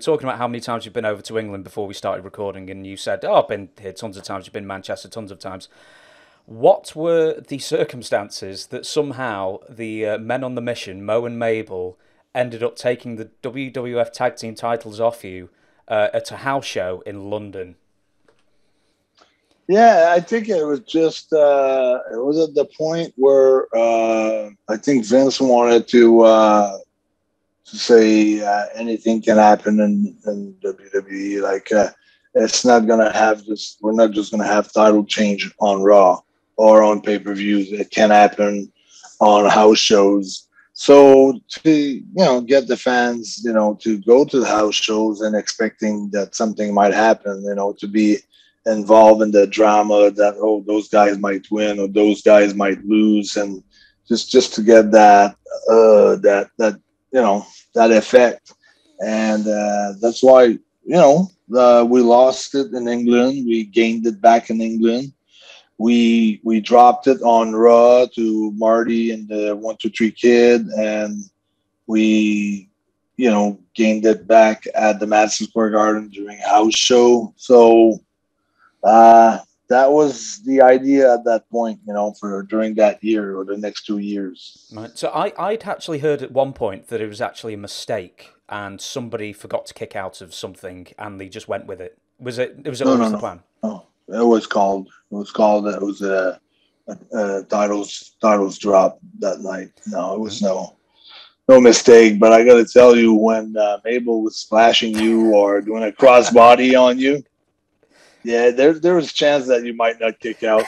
talking about how many times you've been over to England before we started recording, and you said, "Oh, I've been here tons of times. You've been Manchester tons of times." What were the circumstances that somehow the uh, men on the mission, Mo and Mabel, ended up taking the WWF Tag Team titles off you uh, at a house show in London? Yeah, I think it was just uh, it was at the point where uh, I think Vince wanted to uh, to say uh, anything can happen in, in WWE. Like uh, it's not gonna have this. We're not just gonna have title change on Raw or on pay per views. It can happen on house shows. So to you know get the fans you know to go to the house shows and expecting that something might happen you know to be involved in the drama that oh those guys might win or those guys might lose and just just to get that uh that that you know that effect. And uh that's why you know uh, we lost it in england. We gained it back in england. We we dropped it on raw to marty and the one two three kid. And we you know gained it back at the madison square garden during house show. So uh, that was the idea at that point, you know, for during that year or the next two years. Right. So I, I'd actually heard at one point that it was actually a mistake and somebody forgot to kick out of something and they just went with it. Was it? it Was it No, always no, the no. plan? Oh, it was called. It was called. It was a, a, a titles titles drop that night. No, it was no no mistake. But I got to tell you, when uh, Mabel was splashing you or doing a crossbody on you, yeah, there there was a chance that you might not kick out.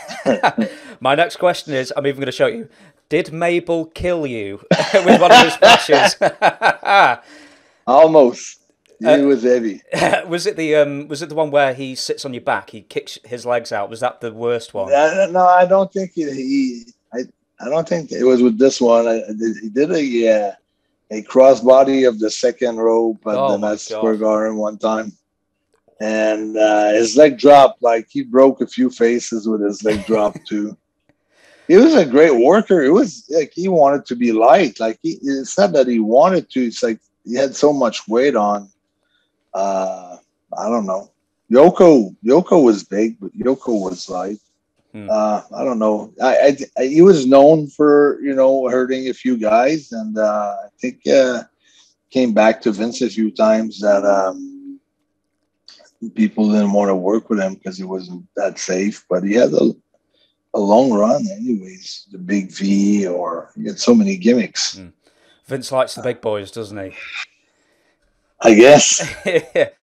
My next question is: I'm even going to show you. Did Mabel kill you with one of his splashes? Almost. He Uh, was heavy. was it the um? Was it the one where he sits on your back? He kicks his legs out. Was that the worst one? No, I don't think he. he I, I don't think it was with this one. I, I he did a uh, a crossbody of the second rope at Oh the my Madison Square Garden one time, and uh, his leg dropped. Like he broke a few faces with his leg drop too. He was a great worker. It was like he wanted to be light. Like he, it's not that he wanted to. It's like he had so much weight on. Uh, I don't know. Yoko, Yoko was big, but Yoko was light. Hmm. Uh, I don't know. I, I, I he was known for you know hurting a few guys, and uh, I think uh, came back to Vince a few times that um, people didn't want to work with him because he wasn't that safe. But he had a, a long run, anyways. The Big V, or he had so many gimmicks. Hmm. Vince likes the big boys, doesn't he? I guess.